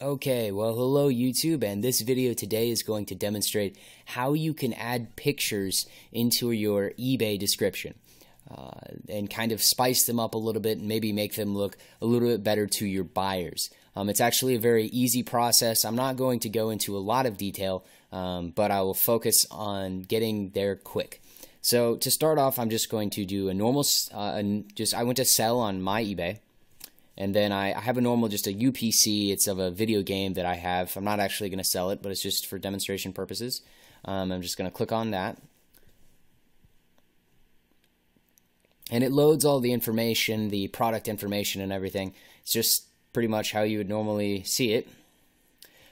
Okay, well, hello YouTube, and this video today is going to demonstrate how you can add pictures into your eBay description uh, and kind of spice them up a little bit and maybe make them look a little bit better to your buyers. Um, it's actually a very easy process. I'm not going to go into a lot of detail, um, but I will focus on getting there quick. So to start off, I'm just going to do a normal, uh, just I went to sell on my eBay and then I, I, have a normal, just a UPC. It's of a video game that I have. I'm not actually going to sell it, but it's just for demonstration purposes. Um, I'm just going to click on that. And it loads all the information, the product information and everything. It's just pretty much how you would normally see it.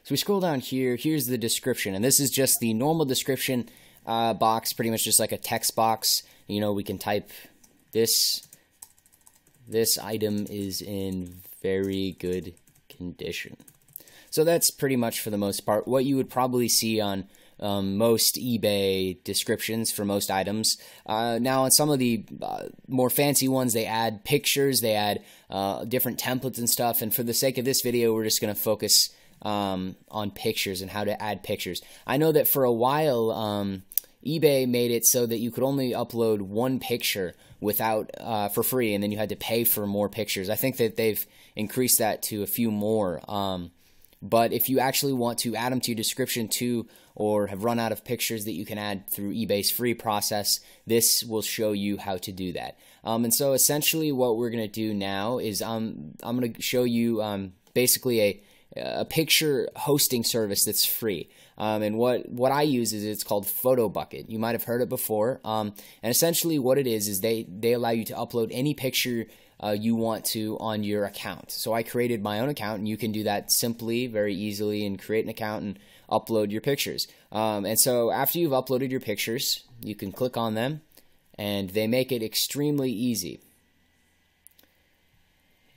So we scroll down here. Here's the description. And this is just the normal description uh, box, pretty much just like a text box. You know, we can type this this item is in very good condition. So that's pretty much for the most part what you would probably see on um, most eBay descriptions for most items. Uh, now, on some of the uh, more fancy ones, they add pictures, they add uh, different templates and stuff. And for the sake of this video, we're just going to focus um, on pictures and how to add pictures. I know that for a while, um, eBay made it so that you could only upload one picture without uh, for free, and then you had to pay for more pictures. I think that they've increased that to a few more. Um, but if you actually want to add them to your description too, or have run out of pictures that you can add through eBay's free process, this will show you how to do that. Um, and so essentially, what we're going to do now is um, I'm going to show you um, basically a a picture hosting service that's free. Um, and what, what I use is it's called PhotoBucket. You might have heard it before. Um, and essentially, what it is is they they allow you to upload any picture uh, you want to on your account. So I created my own account, and you can do that simply, very easily, and create an account and upload your pictures. Um, and so after you've uploaded your pictures, you can click on them, and they make it extremely easy.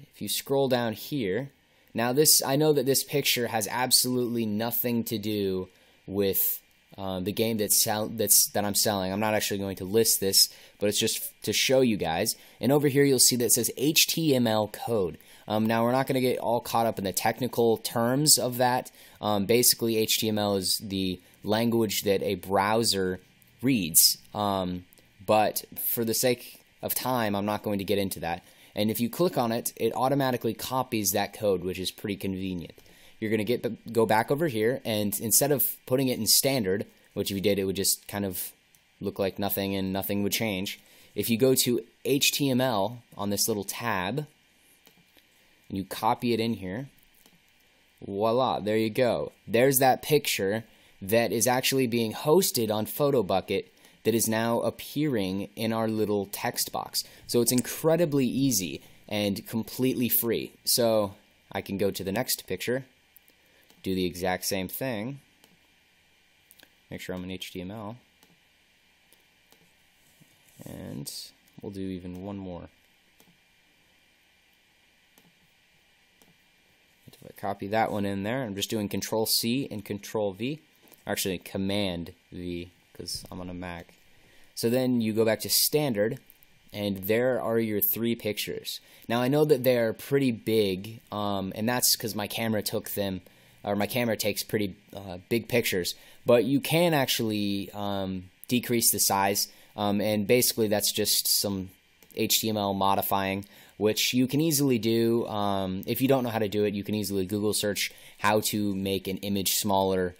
If you scroll down here, now, this I know that this picture has absolutely nothing to do with uh, the game that's sell- that's that I'm selling. I'm not actually going to list this, but it's just to show you guys. And over here, you'll see that it says HTML code. Um, now, we're not going to get all caught up in the technical terms of that. Um, basically, HTML is the language that a browser reads. Um, but for the sake of time, I'm not going to get into that. And if you click on it, it automatically copies that code, which is pretty convenient. You're going to get go back over here, and instead of putting it in standard, which if you did, it would just kind of look like nothing and nothing would change. If you go to HTML on this little tab, and you copy it in here, voila, there you go. There's that picture that is actually being hosted on PhotoBucket that is now appearing in our little text box. So it's incredibly easy and completely free. So I can go to the next picture, do the exact same thing, make sure I'm in HTML, and we'll do even one more. If I copy that one in there, I'm just doing Control C and Control V, actually Command V because I'm on a Mac. So then you go back to standard, and there are your three pictures. Now I know that they are pretty big, um, and that's because my camera took them, or my camera takes pretty uh, big pictures. But you can actually um, decrease the size, um, and basically that's just some HTML modifying, which you can easily do. Um, if you don't know how to do it, you can easily Google search how to make an image smaller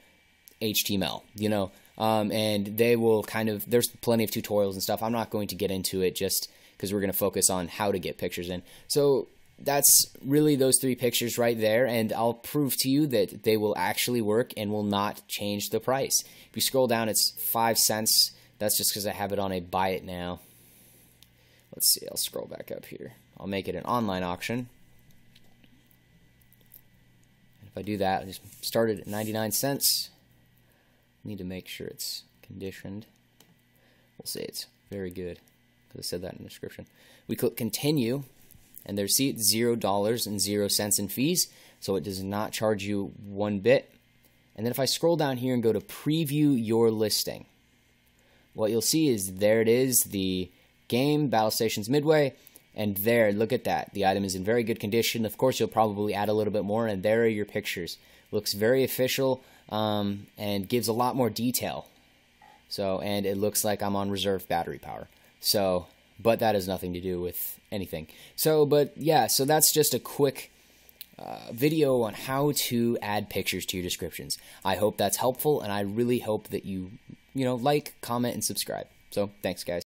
HTML. You know, um, and they will kind of there's plenty of tutorials and stuff. I'm not going to get into it just because we're going to focus on how to get pictures in. So that's really those three pictures right there, and I'll prove to you that they will actually work and will not change the price. If you scroll down, it's five cents. That's just because I have it on a buy it now. Let's see, I'll scroll back up here. I'll make it an online auction. If I do that, I just started at 99 cents. Need to make sure it's conditioned. We'll say it's very good because I said that in the description. We click continue, and there's see it's zero dollars and zero cents in fees, so it does not charge you one bit. And then if I scroll down here and go to preview your listing, what you'll see is there it is, the game Battlestations Midway, And there, look at that. The item is in very good condition. Of course, you'll probably add a little bit more, and there are your pictures. Looks very official um, and gives a lot more detail. So, and it looks like I'm on reserve battery power. So, but that has nothing to do with anything. So, but yeah, so that's just a quick uh, video on how to add pictures to your descriptions. I hope that's helpful, and I really hope that you, you know, like, comment, and subscribe. So, thanks, guys.